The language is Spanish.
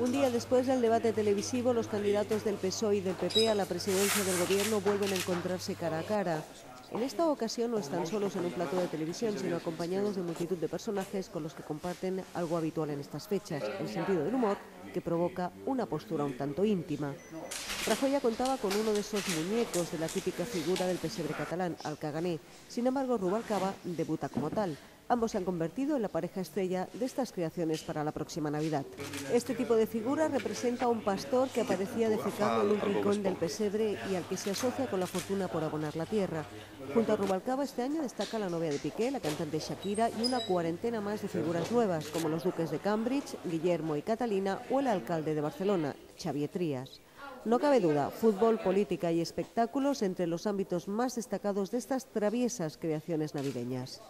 Un día después del debate televisivo, los candidatos del PSOE y del PP a la presidencia del gobierno vuelven a encontrarse cara a cara. En esta ocasión no están solos en un plató de televisión, sino acompañados de multitud de personajes con los que comparten algo habitual en estas fechas, el sentido del humor que provoca una postura un tanto íntima. Rajoy contaba con uno de esos muñecos de la típica figura del pesebre catalán, Alcagané. Sin embargo, Rubalcaba debuta como tal. Ambos se han convertido en la pareja estrella de estas creaciones para la próxima Navidad. Este tipo de figura representa a un pastor que aparecía defecando en un rincón del pesebre y al que se asocia con la fortuna por abonar la tierra. Junto a Rubalcaba este año destaca la novia de Piqué, la cantante Shakira y una cuarentena más de figuras nuevas, como los duques de Cambridge, Guillermo y Catalina o el alcalde de Barcelona, Xavier Trías. No cabe duda, fútbol, política y espectáculos entre los ámbitos más destacados de estas traviesas creaciones navideñas.